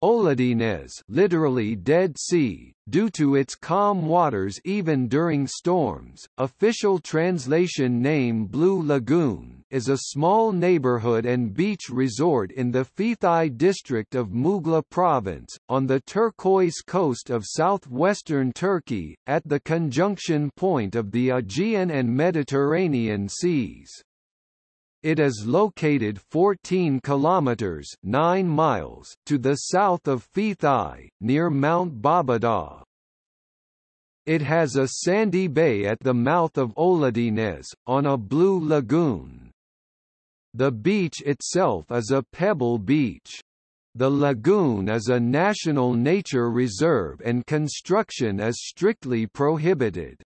Ölüdeniz literally Dead Sea, due to its calm waters even during storms, official translation name Blue Lagoon is a small neighborhood and beach resort in the Fethiye district of Muğla province, on the turquoise coast of southwestern Turkey, at the conjunction point of the Aegean and Mediterranean seas. It is located 14 kilometers 9 miles to the south of Fethiye, near Mount Babadağ. It has a sandy bay at the mouth of Ölüdeniz, on a blue lagoon. The beach itself is a pebble beach. The lagoon is a national nature reserve and construction is strictly prohibited.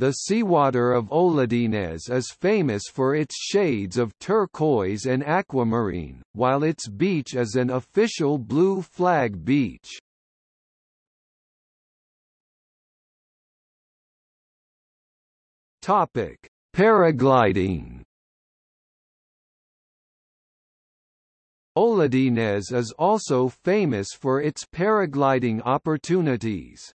The seawater of Ölüdeniz is famous for its shades of turquoise and aquamarine, while its beach is an official blue flag beach. Topic: Paragliding. Ölüdeniz is also famous for its paragliding opportunities.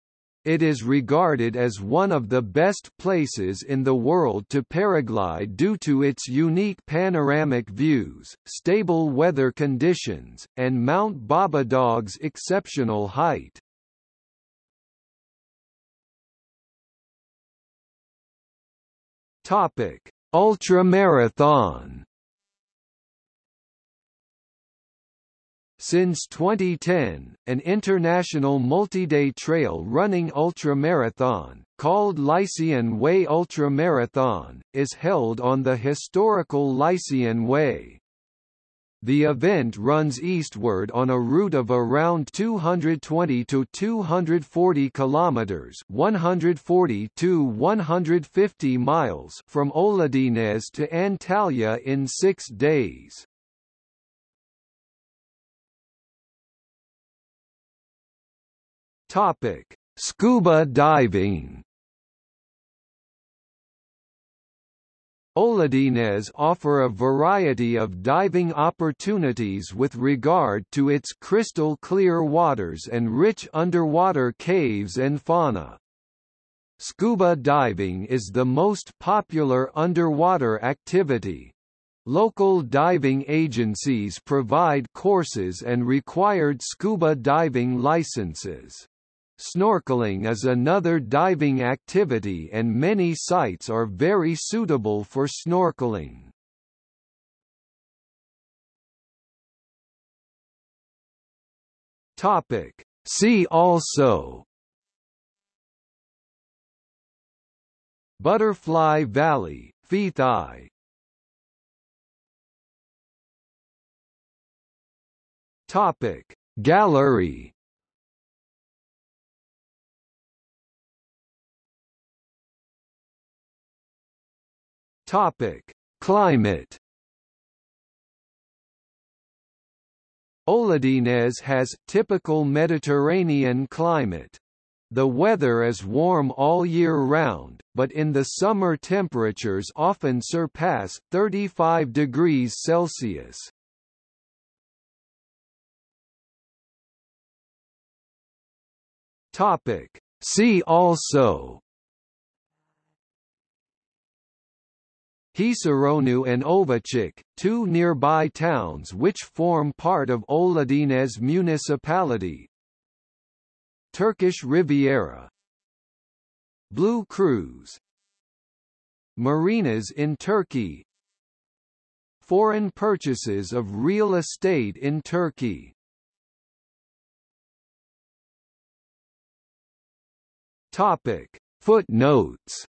It is regarded as one of the best places in the world to paraglide due to its unique panoramic views, stable weather conditions, and Mount Babadağ's exceptional height. Topic: Ultramarathon Since 2010, an international multi-day trail running ultramarathon, called Lycian Way Ultramarathon, is held on the historical Lycian Way. The event runs eastward on a route of around 220 to 240 kilometers, 140 to 150 miles from Ölüdeniz to Antalya in 6 days. Topic: Scuba diving. Ölüdeniz offer a variety of diving opportunities with regard to its crystal clear waters and rich underwater caves and fauna. Scuba diving is the most popular underwater activity. Local diving agencies provide courses and required scuba diving licenses. Snorkeling is another diving activity and many sites are very suitable for snorkeling. Topic. See also Butterfly Valley, Fethiye Topic Gallery Topic: Climate. Ölüdeniz has typical Mediterranean climate. The weather is warm all year round, but in the summer temperatures often surpass 35 degrees Celsius. Topic: See also Hisaronu and Ovacik, two nearby towns which form part of Ölüdeniz municipality. Turkish Riviera. Blue Cruise Marinas in Turkey. Foreign purchases of real estate in Turkey. Topic. Footnotes